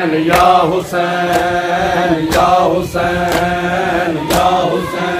حسین یا حسین یا حسین یا حسین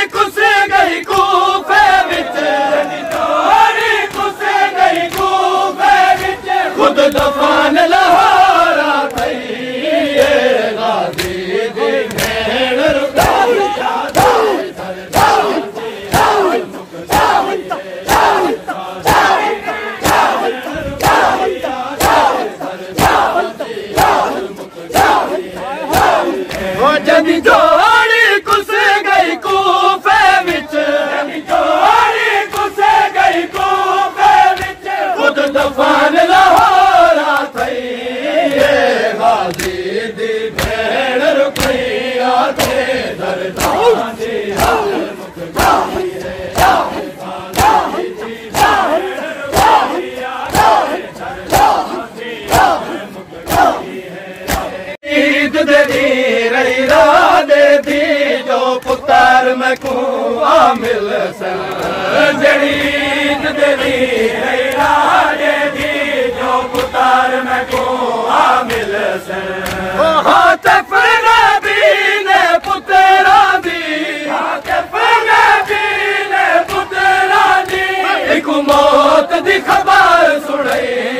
پت راتي هڪ موت جي خبر سڻي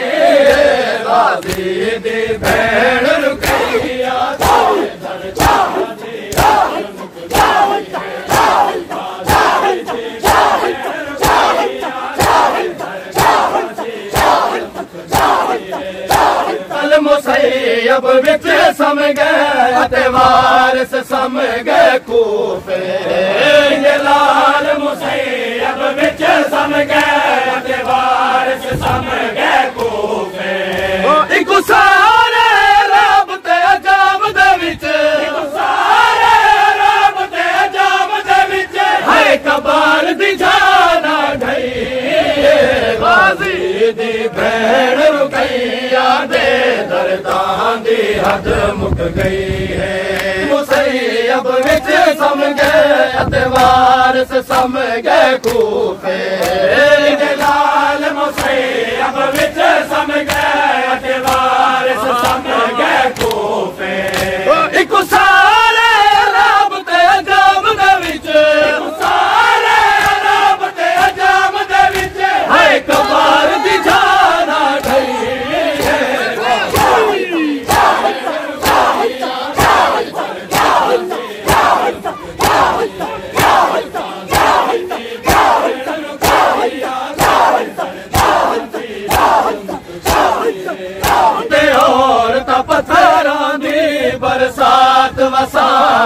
सम गे वारस समालूे सारे रब ते कबाल दी जा हद मुक गई है। मुसैब बिच समझ गए अतवार समझ गए खूफे।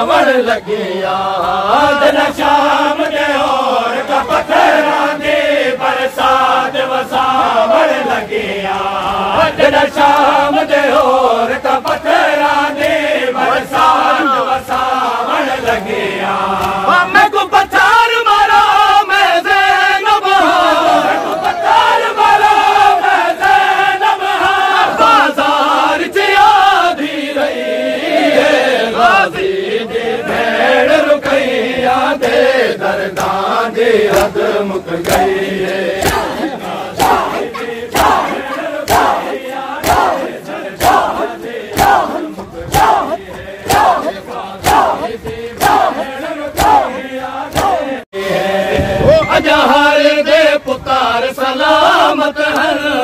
وڙ لڳي نشا अञ हे दे पुतार सलामत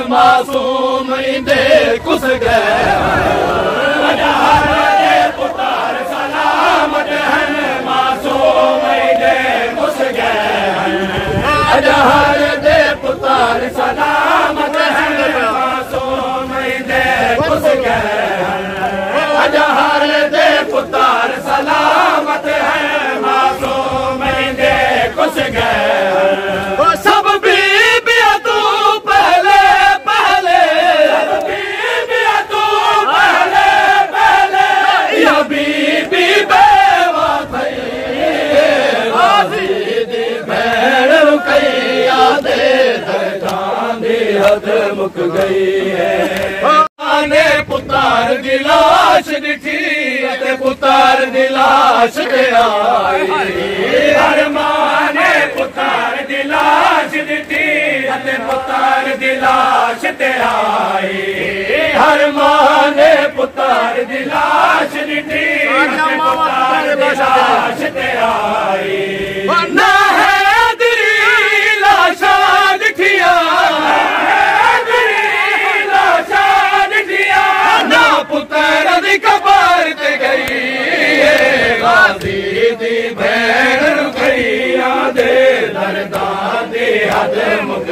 मासूम दे कुस आई हर मां ने पुतार दिलाश ॾींदी पुतार दिलाश ते आई हर मां ने पुतार दिलाश ॾींदी पुतार जी लाश ते आई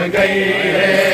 भैया